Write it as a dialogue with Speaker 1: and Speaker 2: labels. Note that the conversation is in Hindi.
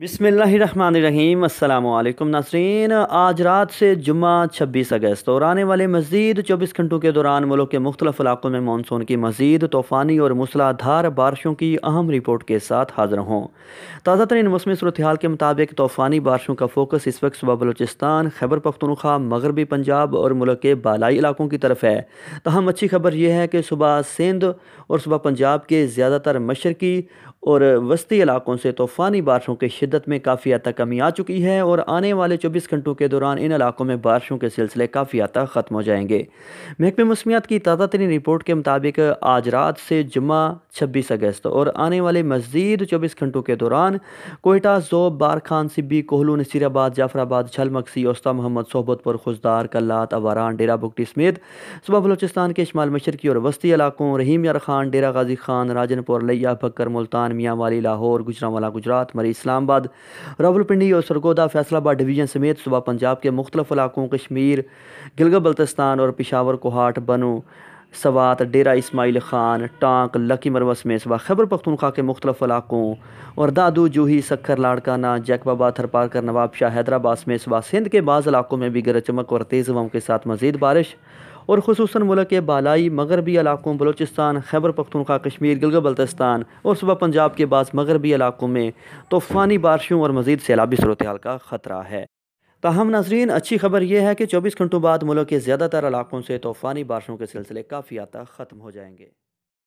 Speaker 1: बिसमीम अल्लाम नासरीन। आज रात से जुम्मा 26 अगस्त और आने वाले मज़ीद 24 घंटों के दौरान मुल्क के मुख्तलिफ़ इलाकों में मानसून की मज़ीद, तूफ़ानी और मूसलाधार बारिशों की अहम रिपोर्ट के साथ हाजिर हों। ताज़ा तरीन मौसमी सूरत हाल के मुताबिक तूफ़ानी बारिशों का फोकस इस वक्त सुबह बलोचिस्तान, खैबर पख्तनख्वा, मगरबी पंजाब और मुल्क के बालाई इलाकों की तरफ़ है। तहम अच्छी खबर यह है कि सुबह सिंध और सुबह पंजाब के ज़्यादातर मशरकी और वस्ती इलाकों से तूफ़ानी बारिशों की शिदत में काफ़ी हद तक कमी आ चुकी है और आने वाले चौबीस घंटों के दौरान इन इलाकों में बारिशों के सिलसिले काफ़ी हद तक ख़त्म हो जाएँगे। महकमे मौसमियात की ताज़ा तरीन रिपोर्ट के मुताबिक आज रात से जुम्मा छब्बीस अगस्त और आने वाले मज़ीद चौबीस घंटों के दौरान कोयटा, जोब, बारखान, सिब्बी, कोहलू, नसीराबाद, जाफराबाद छलमकसी ओस्ता मोहम्मद, सोहबतपुर खुशदार कल्लात, अवारान, डेरा, बुगटी समेत सुबह बलोचिस्तान के शमाल मशरकी और वस्ती इलाकों, रहीम, यार खान, डेरा गाजी खान, राजनपुर, लिया, भक्कर, मुल्तान मियाँ वाली लाहौर, गुजरावाला गुजरात, मरी इस्लामाबाद, रावलपिंडी और सरगोदा फैसलाबाद डिवीज़न समेत सुबह पंजाब के मुख्तलिफ़ इलाकों, कश्मीर गिलगा बल्तिस्तान और पिशावर कोहाट, बनो, सवात, डेरा इसमाइल ख़ान, टांक, लकी मरवस में सुबह खैबर पख्तूनख्वा के मुख्तलिफ़ इलाकों और दादू, जूही, सखर, लाड़काना जैकबाबा थरपारकर नवाब शाह हैदराबाद में सुबह सिंध के बाद इलाकों में भी गरज चमक और तेज़ हवाओं के साथ मजीद बारिश। और खसूस मुल्क के बालई, मगरबी इलाकों, बलोचिस्तान, खैबर पख्तनखा कश्मीर गिलगत बल्तिस्तान और सुबह पंजाब के बाद मगरबी इलाकों में तूफ़ानी बारिशों और मजीद सैलाबी सूरत का ख़तरा है। ताहम नाजरीन, अच्छी खबर यह है कि चौबीस घंटों बाद मुल्क के ज़्यादातर इलाकों से तूफ़ानी बारिशों के सिलसिले काफ़ी आता ख़त्म हो जाएँगे।